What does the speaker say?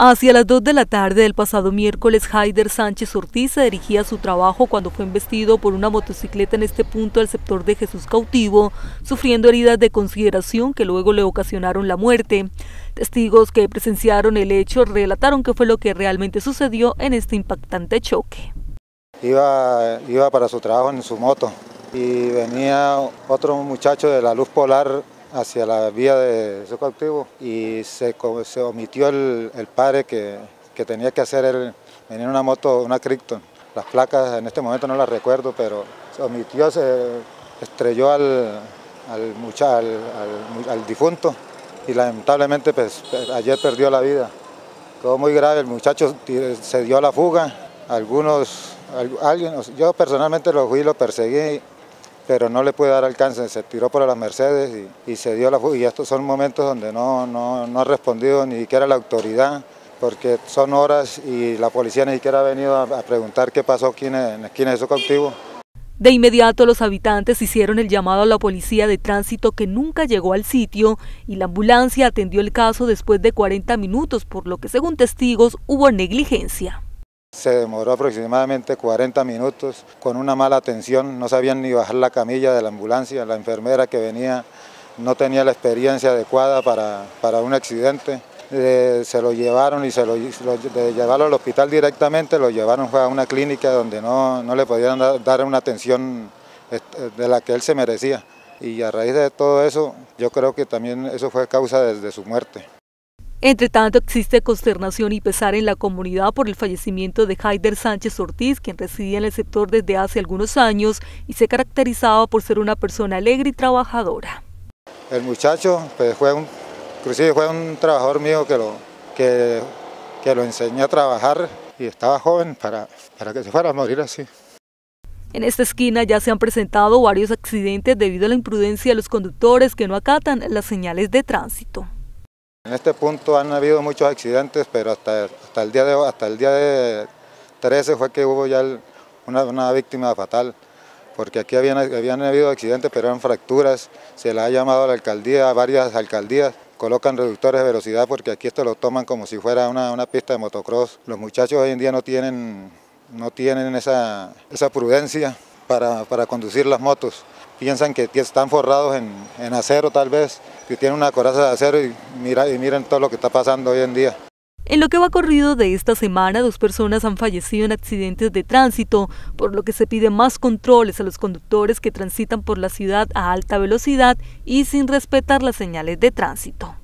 Hacia las 2 de la tarde del pasado miércoles, Haider Sánchez Ortiz se dirigía a su trabajo cuando fue embestido por una motocicleta en este punto del sector de Jesús Cautivo, sufriendo heridas de consideración que luego le ocasionaron la muerte. Testigos que presenciaron el hecho relataron qué fue lo que realmente sucedió en este impactante choque. Iba, iba para su trabajo en su moto y venía otro muchacho de la luz polar hacia la vía de su cautivo y se, se omitió el, el padre que, que, tenía que hacer, el, en una moto, una Crichton. Las placas en este momento no las recuerdo, pero se omitió, se estrelló al, al, mucha, al, al, difunto y lamentablemente pues, ayer perdió la vida. Todo muy grave, el muchacho se dio a la fuga, algunos, alguien, yo personalmente lo fui y lo perseguí pero no le puede dar alcance, se tiró por las Mercedes y, se dio la fuga. Y estos son momentos donde no, no, no ha respondido ni siquiera la autoridad, porque son horas y la policía ni siquiera ha venido a, a preguntar qué pasó en la esquina de su cautivo. De inmediato los habitantes hicieron el llamado a la policía de tránsito que nunca llegó al sitio y la ambulancia atendió el caso después de 40 minutos, por lo que según testigos hubo negligencia. Se demoró aproximadamente 40 minutos con una mala atención, no sabían ni bajar la camilla de la ambulancia, la enfermera que venía no tenía la experiencia adecuada para, para un accidente. Eh, se lo llevaron y se lo, lo, al hospital directamente, lo llevaron a una clínica donde no, no le podían dar, una atención de la que él se merecía. Y a raíz de todo eso, yo creo que también eso fue causa de, de su muerte. Entre tanto, existe consternación y pesar en la comunidad por el fallecimiento de Haider Sánchez Ortiz, quien residía en el sector desde hace algunos años y se caracterizaba por ser una persona alegre y trabajadora. El muchacho pues, fue un, inclusive fue un trabajador mío que lo, que, que lo enseñó a trabajar y estaba joven para, para que se fuera a morir así. En esta esquina ya se han presentado varios accidentes debido a la imprudencia de los conductores que no acatan las señales de tránsito. En este punto han habido muchos accidentes, pero hasta, hasta, el, día de, hasta el día de 13 fue que hubo ya una, una, víctima fatal, porque aquí habían, habían habido accidentes, pero eran fracturas, se le ha llamado a la alcaldía, a varias alcaldías, colocan reductores de velocidad porque aquí esto lo toman como si fuera una, una pista de motocross. Los muchachos hoy en día no tienen, no tienen esa, esa prudencia para, para conducir las motos piensan que están forrados en, acero tal vez, que tienen una coraza de acero y, mira, y miren todo lo que está pasando hoy en día. En lo que va corrido de esta semana, dos personas han fallecido en accidentes de tránsito, por lo que se pide más controles a los conductores que transitan por la ciudad a alta velocidad y sin respetar las señales de tránsito.